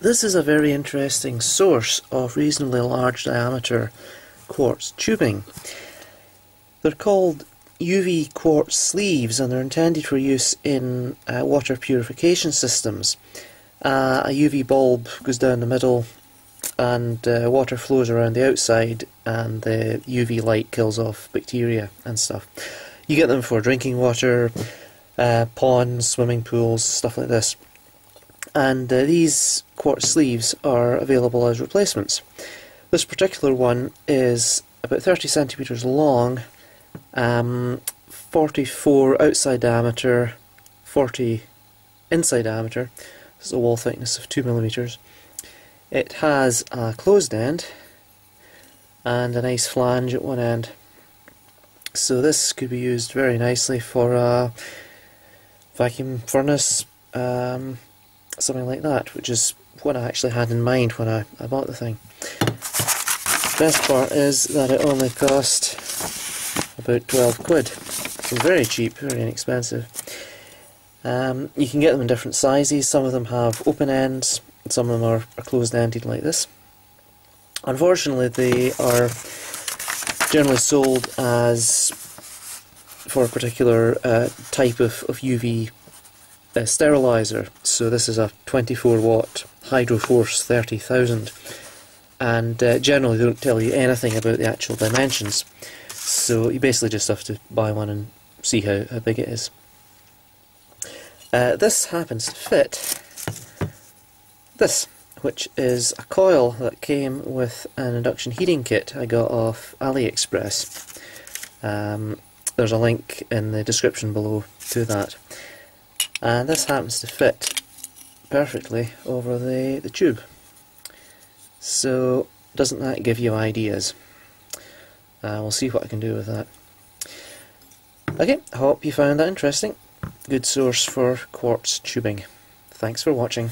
This is a very interesting source of reasonably large diameter quartz tubing. They're called UV quartz sleeves and they're intended for use in uh, water purification systems. Uh, a UV bulb goes down the middle and uh, water flows around the outside and the UV light kills off bacteria and stuff. You get them for drinking water, uh, ponds, swimming pools, stuff like this. And uh, these quartz sleeves are available as replacements. This particular one is about 30 centimetres long um, 44 outside diameter, 40 inside diameter. This is a wall thickness of 2 millimeters. It has a closed end and a nice flange at one end. So this could be used very nicely for a vacuum furnace, um, something like that, which is what I actually had in mind when I, I bought the thing. Best part is that it only cost about 12 quid. So very cheap, very inexpensive. Um, you can get them in different sizes. Some of them have open ends, some of them are, are closed-ended like this. Unfortunately, they are generally sold as for a particular uh, type of, of UV uh, sterilizer. So this is a 24 watt Hydroforce 30,000 and uh, generally they don't tell you anything about the actual dimensions. So you basically just have to buy one and see how, how big it is. Uh, this happens to fit this, which is a coil that came with an induction heating kit I got off AliExpress. Um, there's a link in the description below to that. And this happens to fit perfectly over the, the tube. So, doesn't that give you ideas? Uh, we'll see what I can do with that. Okay, hope you found that interesting. Good source for quartz tubing. Thanks for watching.